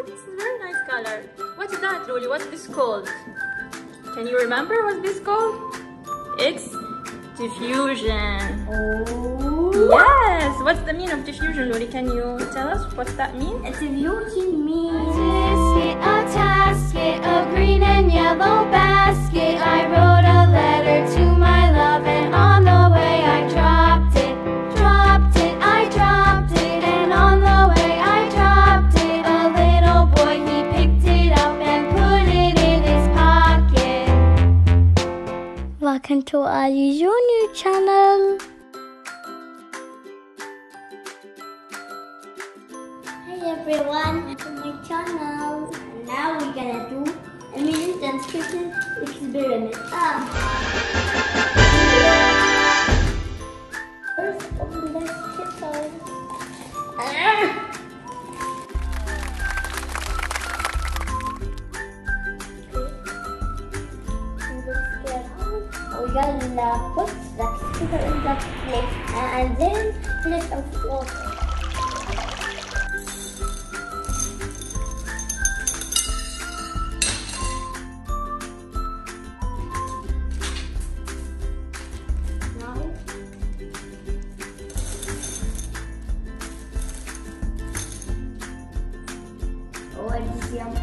Oh, this is a very nice color. What's that, Luli? What's this called? Can you remember what's this called? It's diffusion. Oh. Yes. What's the meaning of diffusion, Luli? Can you tell us what that means? Diffusion means Basket, a tasket, a green and yellow basket. Welcome to Ali Junior channel. Hey everyone, welcome to my channel. And now we're gonna do a minute unscripted experiment. Ah. We gotta put the sticker in the place and then flip of water. Now Oh, it's yum.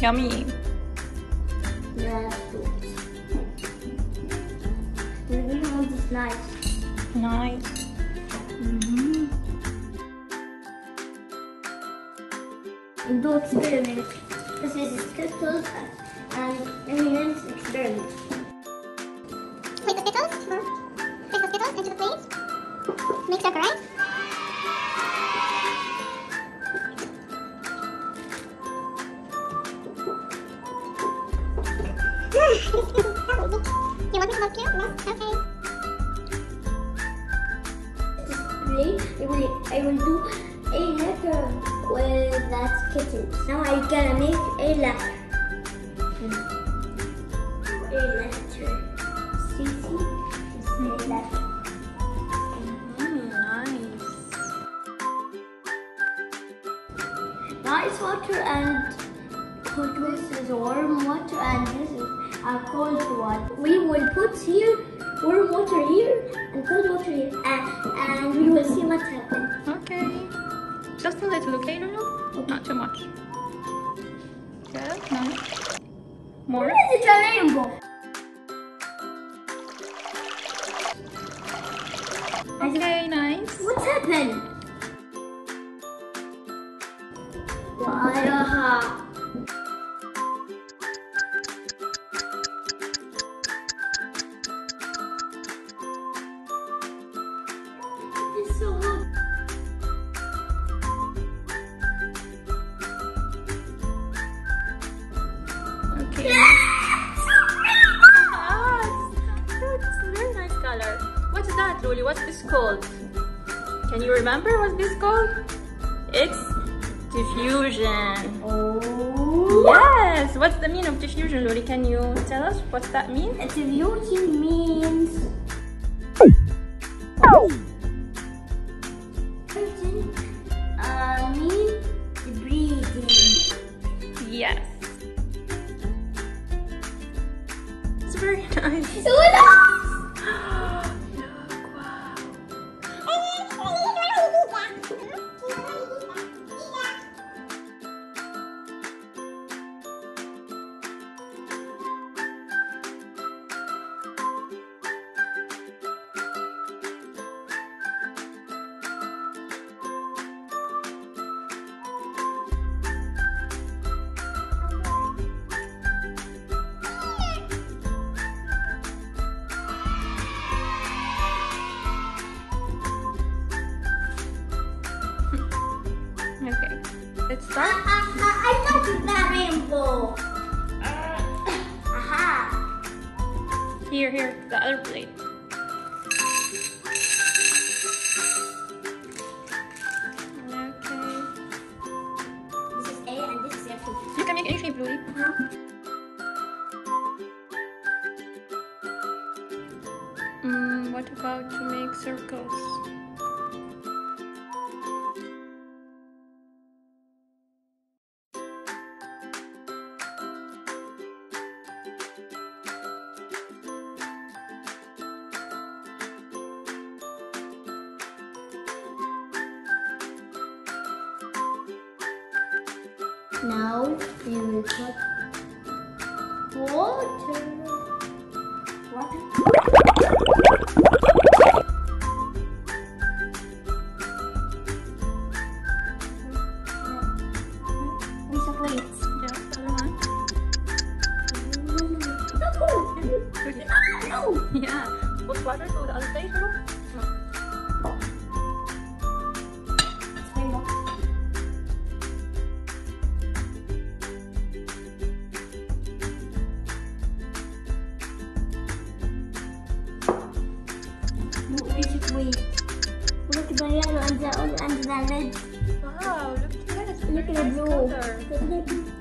Yummy. Let's one is nice. Nice. And do experiment. This is Skittles and M&M's experiment. Take the Skittles, hmm. place the Skittles into the plate. Make circle, right? you want me to help you? No? Okay. I will do a letter with that kitten. Now I gonna make a letter. A letter. See, see? It's a letter. Mm, nice. Nice water and. This is warm water and this is a cold water. We will put here warm water here and cold water here and, and we will see what happens. Okay. Just a little, okay, Lulu? Not too much. Good, nice. More? It's a rainbow. Okay, nice. What's happened? Wow. That, Luli? What's this called? Can you remember what's this called? It's diffusion. Oh. Yes. What's the meaning of diffusion, Luli? Can you tell us what that means? Diffusion means Diffusion, uh, breathing. Yes. It's very nice. Let's I, start. I, I touched that rainbow. Aha. Here, here, the other plate. Okay. This is A and this is F. You can make any shape, Louis. Mm, what about to make circles? Now we will put water. Water. Lisa, wait. Yeah, the other one. No! Yeah. Put water to the other Look the yellow and the, and the red. Wow, look at this. Look at the Nice blue. color. Look at the blue.